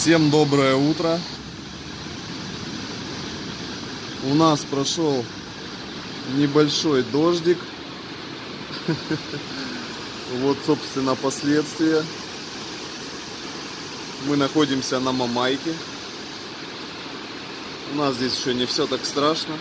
Всем доброе утро. У нас прошел небольшой дождик. Вот, собственно, последствия. Мы находимся на Мамайке. У нас здесь еще не все так страшно.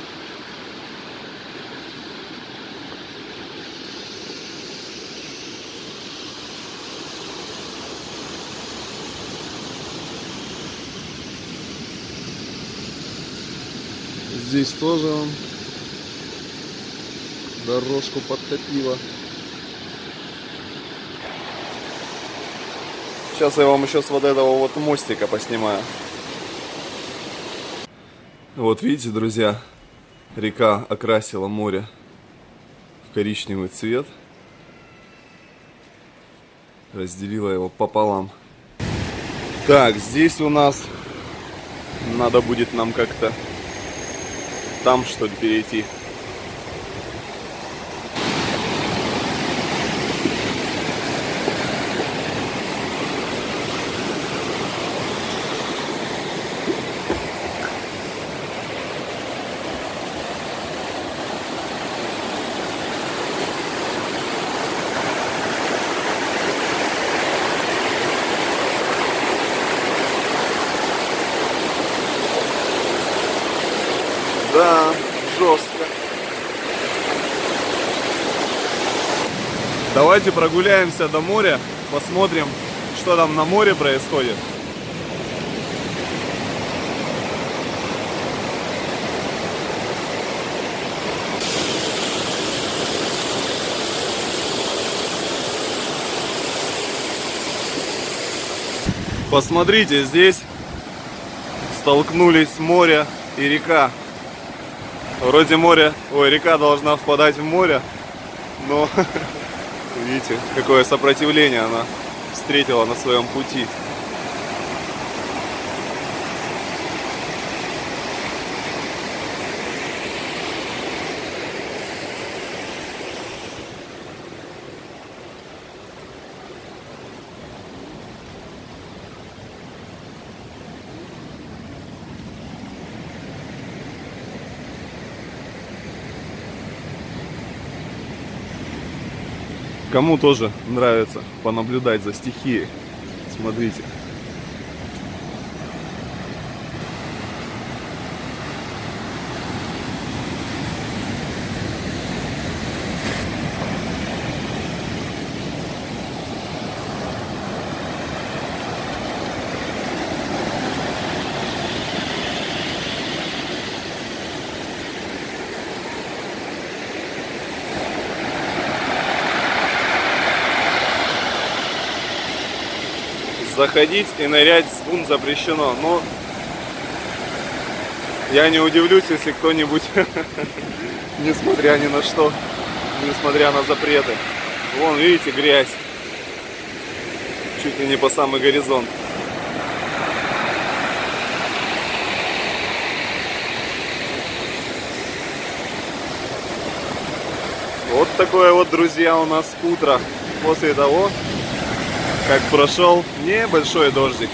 Здесь тоже он дорожку подтопило. Сейчас я вам еще с вот этого вот мостика поснимаю. Вот видите, друзья, река окрасила море в коричневый цвет. Разделила его пополам. Так, здесь у нас надо будет нам как-то там что ли перейти. Да, жестко. Давайте прогуляемся до моря, посмотрим, что там на море происходит. Посмотрите, здесь столкнулись море и река. Вроде море, ой, река должна впадать в море, но видите, какое сопротивление она встретила на своем пути. Кому тоже нравится понаблюдать за стихией, смотрите. Заходить и нырять с бун запрещено. Но я не удивлюсь, если кто-нибудь, несмотря ни на что, несмотря на запреты. Вон, видите, грязь. Чуть ли не по самый горизонт. Вот такое вот, друзья, у нас утро после того, как прошел небольшой дождик.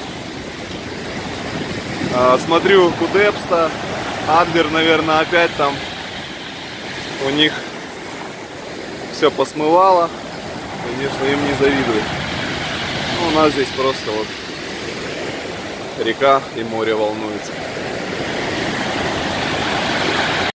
А, смотрю Кудепста, Адлер, наверное, опять там у них все посмывало. Конечно, им не завидую. Ну, у нас здесь просто вот река и море волнуется.